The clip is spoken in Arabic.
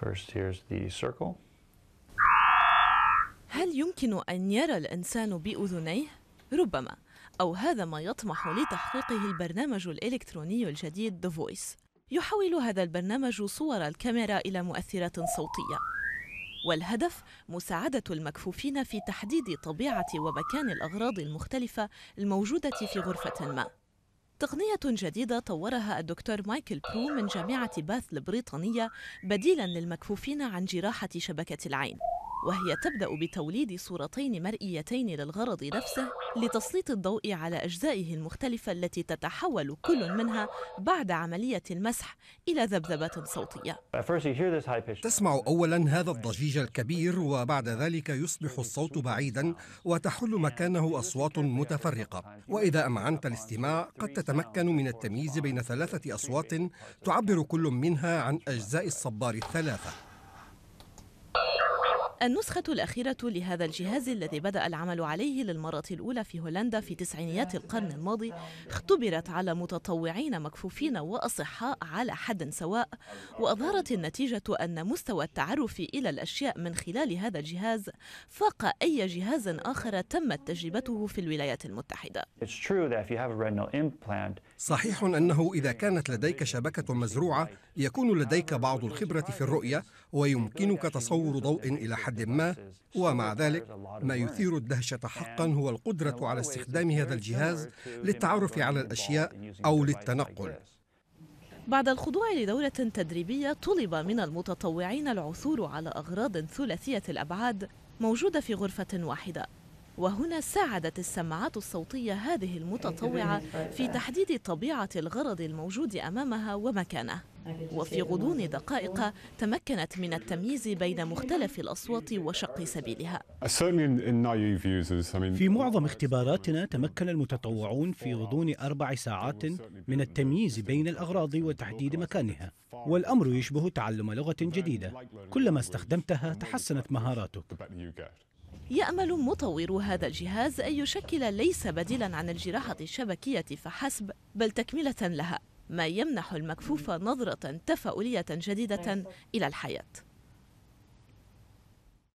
First, here's the circle. هل يمكن أن يرى الإنسان بأذنيه؟ ربما أو هذا ما يطمح لتحقيقه البرنامج الإلكتروني الجديد The Voice يحول هذا البرنامج صور الكاميرا إلى مؤثرات صوتية والهدف مساعدة المكفوفين في تحديد طبيعة ومكان الأغراض المختلفة الموجودة في غرفة ما تقنية جديدة طورها الدكتور مايكل برو من جامعة باث البريطانية بديلاً للمكفوفين عن جراحة شبكة العين. وهي تبدأ بتوليد صورتين مرئيتين للغرض نفسه لتسليط الضوء على أجزائه المختلفة التي تتحول كل منها بعد عملية المسح إلى ذبذبات صوتية. تسمع اولا هذا الضجيج الكبير وبعد ذلك يصبح الصوت بعيدا وتحل مكانه أصوات متفرقة وإذا أمعنت الاستماع قد تتمكن من التمييز بين ثلاثة أصوات تعبر كل منها عن أجزاء الصبار الثلاثة النسخة الأخيرة لهذا الجهاز الذي بدأ العمل عليه للمرة الأولى في هولندا في تسعينيات القرن الماضي اختبرت على متطوعين مكفوفين وأصحاء على حد سواء وأظهرت النتيجة أن مستوى التعرف إلى الأشياء من خلال هذا الجهاز فاق أي جهاز آخر تمت تجربته في الولايات المتحدة. صحيح أنه إذا كانت لديك شبكة مزروعة يكون لديك بعض الخبرة في الرؤية ويمكنك تصور ضوء إلى حد ما ومع ذلك ما يثير الدهشة حقا هو القدرة على استخدام هذا الجهاز للتعرف على الأشياء أو للتنقل. بعد الخضوع لدورة تدريبية طلب من المتطوعين العثور على أغراض ثلاثية الأبعاد موجودة في غرفة واحدة. وهنا ساعدت السماعات الصوتية هذه المتطوعة في تحديد طبيعة الغرض الموجود أمامها ومكانه. وفي غضون دقائق تمكنت من التمييز بين مختلف الأصوات وشق سبيلها. في معظم اختباراتنا تمكن المتطوعون في غضون أربع ساعات من التمييز بين الأغراض وتحديد مكانها والأمر يشبه تعلم لغة جديدة. كلما استخدمتها تحسنت مهاراتك. يأمل مطورو هذا الجهاز أن يشكل ليس بديلا عن الجراحة الشبكية فحسب بل تكملة لها. ما يمنح المكفوف نظرة تفاؤلية جديدة إلى الحياة.